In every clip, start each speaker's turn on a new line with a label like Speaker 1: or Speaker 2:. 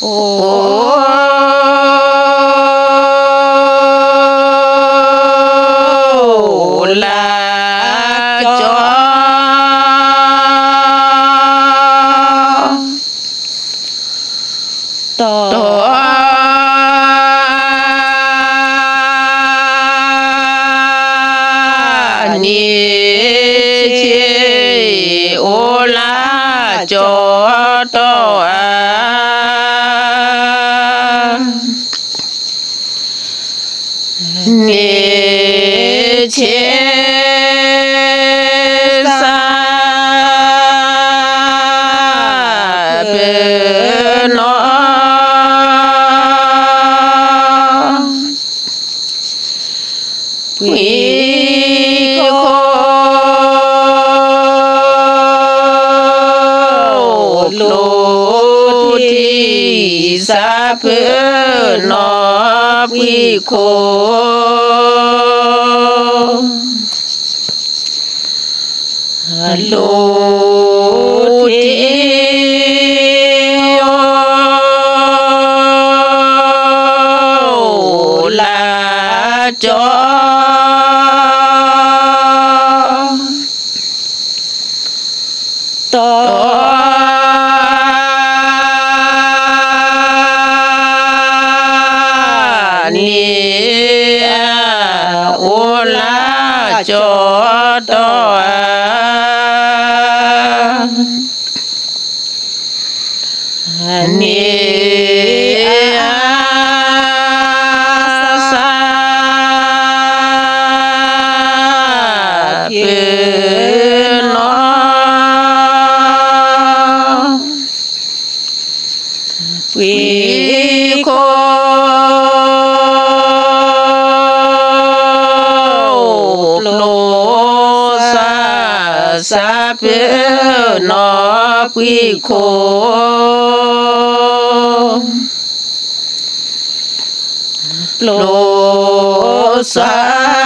Speaker 1: 哦。Hello.
Speaker 2: โค
Speaker 1: โลส
Speaker 2: า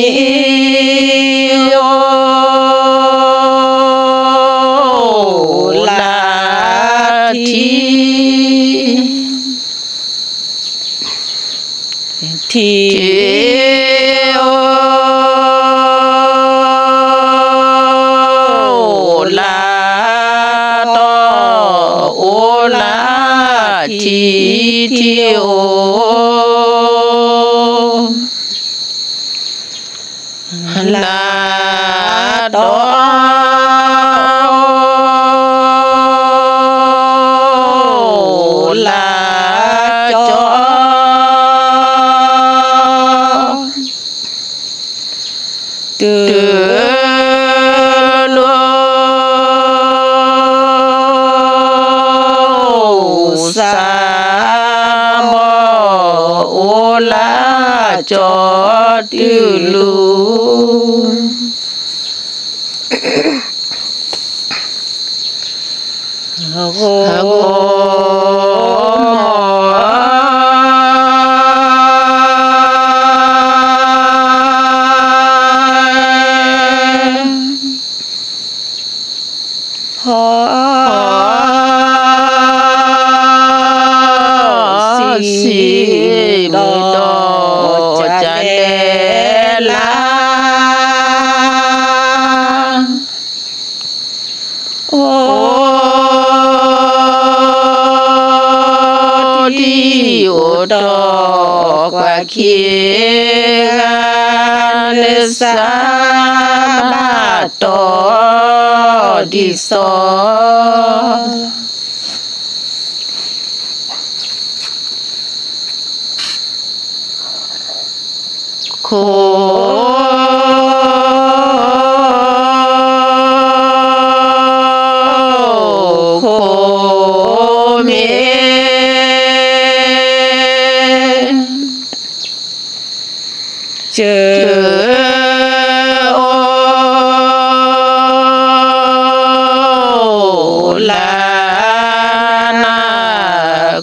Speaker 1: Yeah.
Speaker 2: sabato di sol. Cool.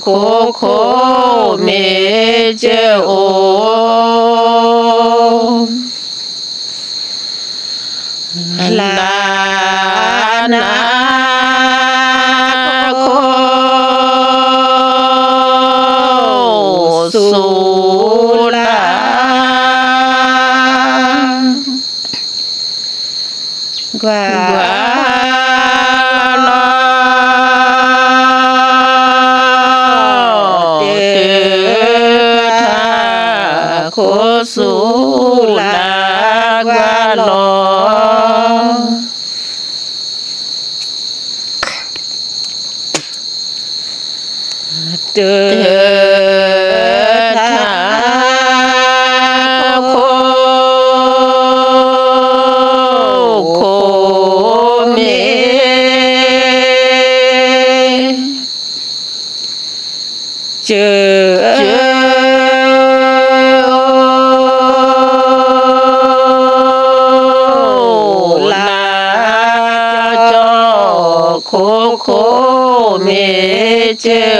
Speaker 2: 苦口蜜针无。jẹ́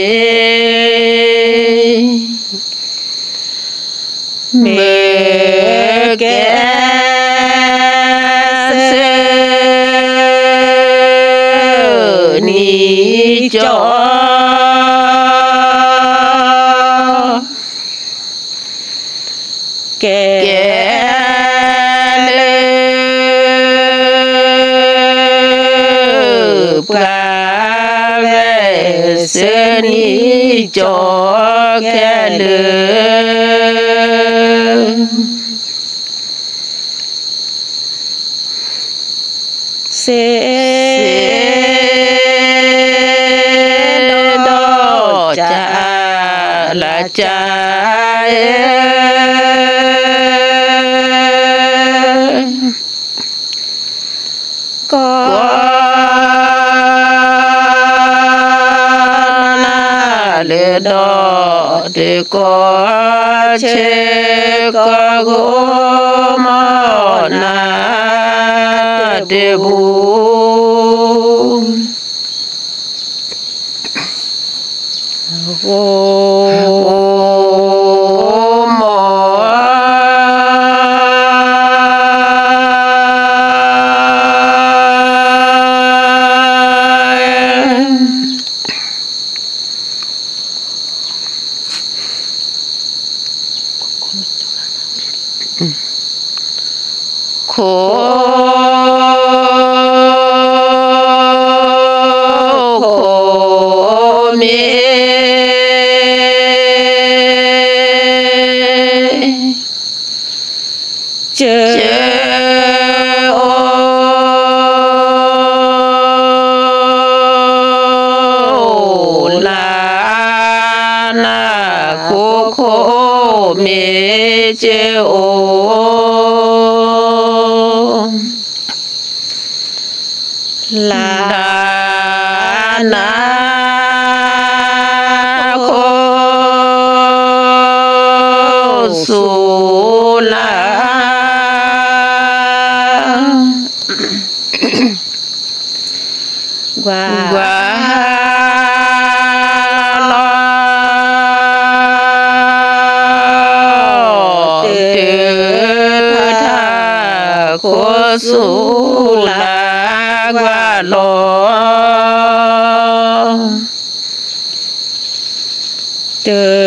Speaker 2: cho khe lửa 듣고 즐거고 만나 대부 こ
Speaker 1: La,
Speaker 2: la, la.
Speaker 1: the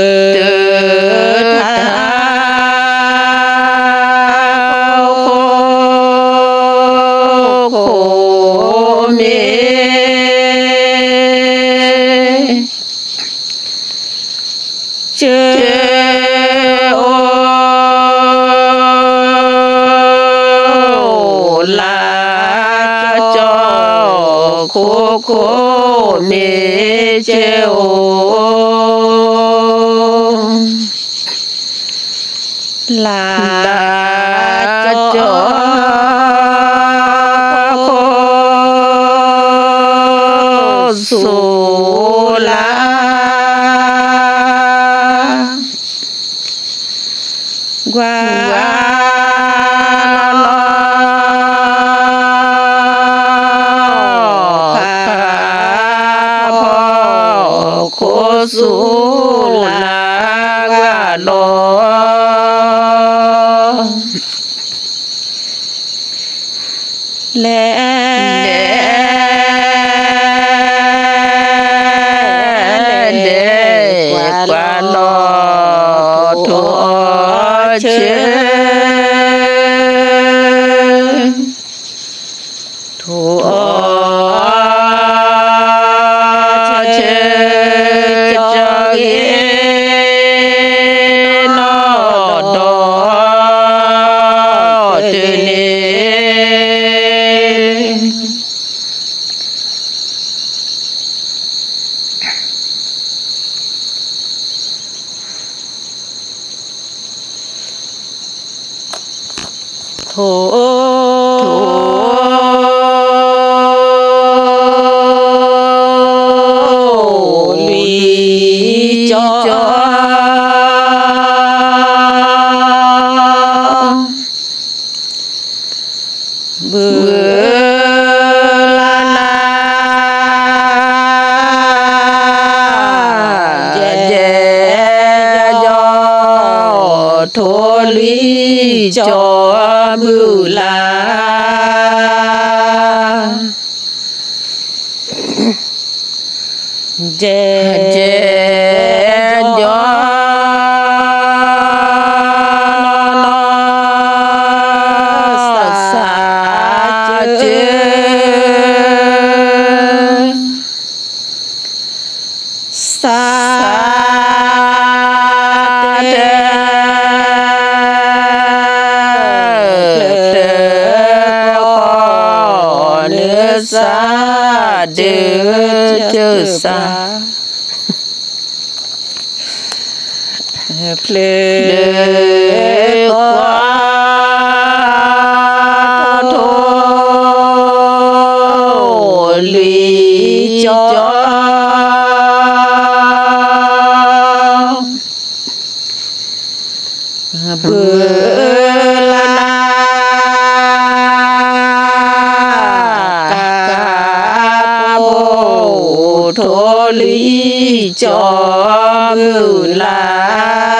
Speaker 1: Lah, lah cocok. Let, हो
Speaker 2: thổ lũy cho mưu la xa đưa chớ xa
Speaker 1: Play.
Speaker 2: cho ngự lại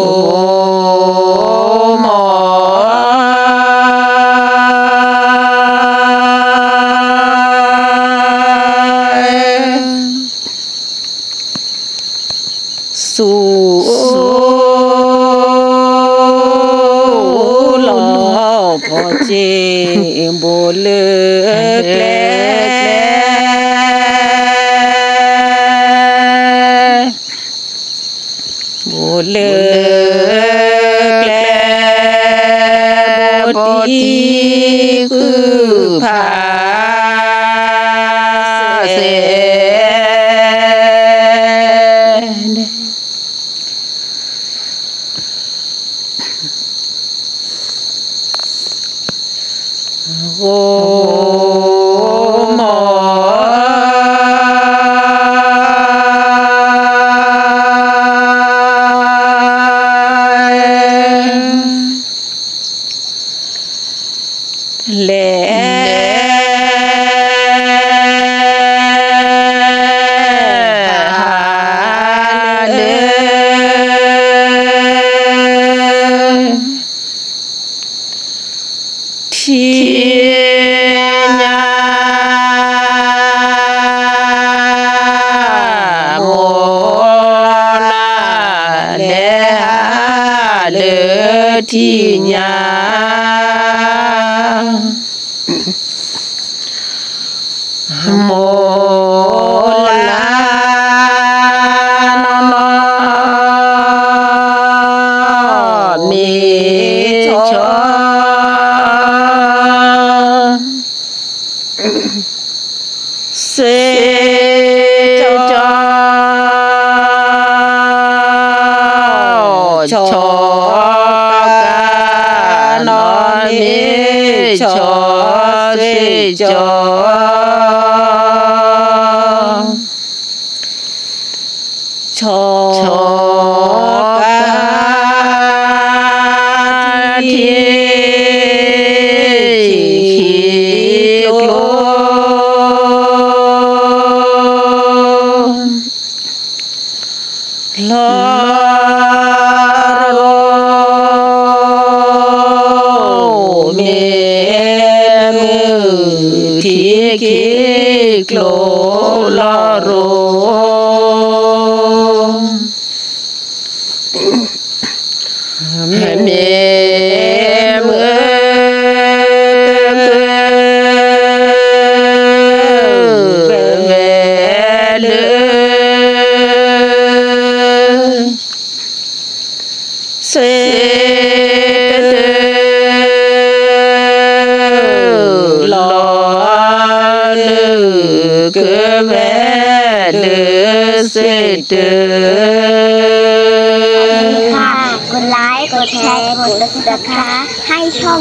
Speaker 1: Oh. 我嘞。Le
Speaker 2: more.
Speaker 1: Talk.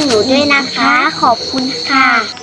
Speaker 3: หนูด้วยนะคะขอบคุณค่ะ